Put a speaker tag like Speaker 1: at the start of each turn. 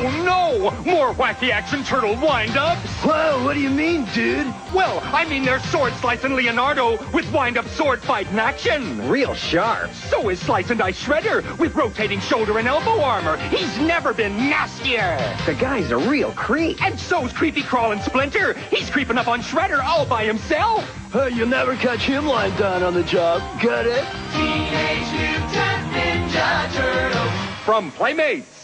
Speaker 1: Oh no! More wacky action turtle wind-ups!
Speaker 2: Whoa, what do you mean, dude?
Speaker 1: Well, I mean there's Sword Slicin' Leonardo with wind-up sword fight in action.
Speaker 2: Real sharp.
Speaker 1: So is Slice 'n Dice Shredder with rotating shoulder and elbow armor. He's never been nastier.
Speaker 2: The guy's a real creep.
Speaker 1: And so's Creepy Crawlin' Splinter. He's creeping up on Shredder all by himself.
Speaker 2: Hey, you'll never catch him lying down on the job. Got it?
Speaker 3: Teenage Mutant Ninja Turtles.
Speaker 1: From Playmates.